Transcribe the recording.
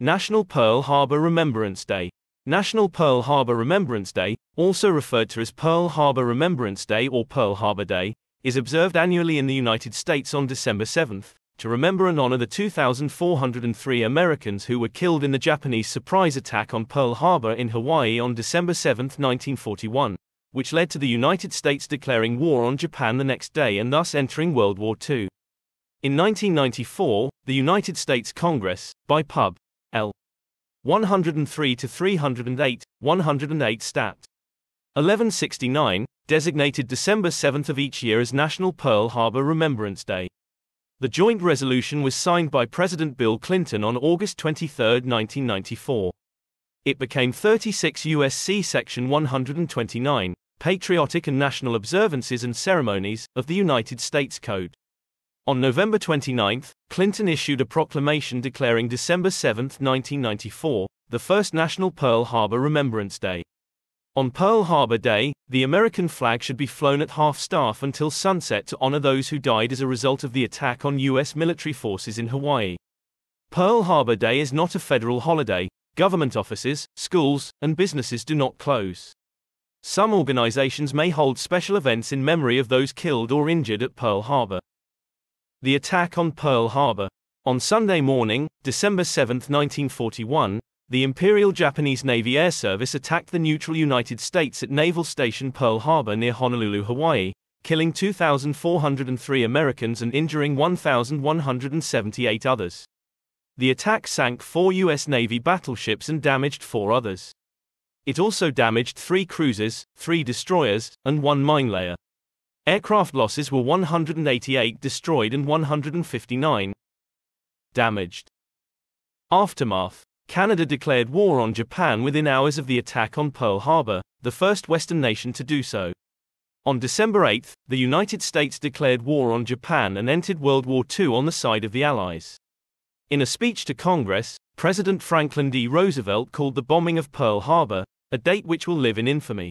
National Pearl Harbor Remembrance Day. National Pearl Harbor Remembrance Day, also referred to as Pearl Harbor Remembrance Day or Pearl Harbor Day, is observed annually in the United States on December 7th, to remember and honor the 2,403 Americans who were killed in the Japanese surprise attack on Pearl Harbor in Hawaii on December 7, 1941, which led to the United States declaring war on Japan the next day and thus entering World War II. In 1994, the United States Congress, by Pub. L. 103 to 308, 108 Stat. 1169, designated December 7th of each year as National Pearl Harbor Remembrance Day. The joint resolution was signed by President Bill Clinton on August 23, 1994. It became 36 U.S.C. Section 129, Patriotic and National Observances and Ceremonies, of the United States Code. On November 29, Clinton issued a proclamation declaring December 7, 1994, the first National Pearl Harbor Remembrance Day. On Pearl Harbor Day, the American flag should be flown at half staff until sunset to honor those who died as a result of the attack on U.S. military forces in Hawaii. Pearl Harbor Day is not a federal holiday, government offices, schools, and businesses do not close. Some organizations may hold special events in memory of those killed or injured at Pearl Harbor. The attack on Pearl Harbor. On Sunday morning, December 7, 1941, the Imperial Japanese Navy Air Service attacked the neutral United States at Naval Station Pearl Harbor near Honolulu, Hawaii, killing 2,403 Americans and injuring 1,178 others. The attack sank four U.S. Navy battleships and damaged four others. It also damaged three cruisers, three destroyers, and one minelayer. Aircraft losses were 188 destroyed and 159 damaged. Aftermath Canada declared war on Japan within hours of the attack on Pearl Harbor, the first Western nation to do so. On December 8, the United States declared war on Japan and entered World War II on the side of the Allies. In a speech to Congress, President Franklin D. Roosevelt called the bombing of Pearl Harbor, a date which will live in infamy,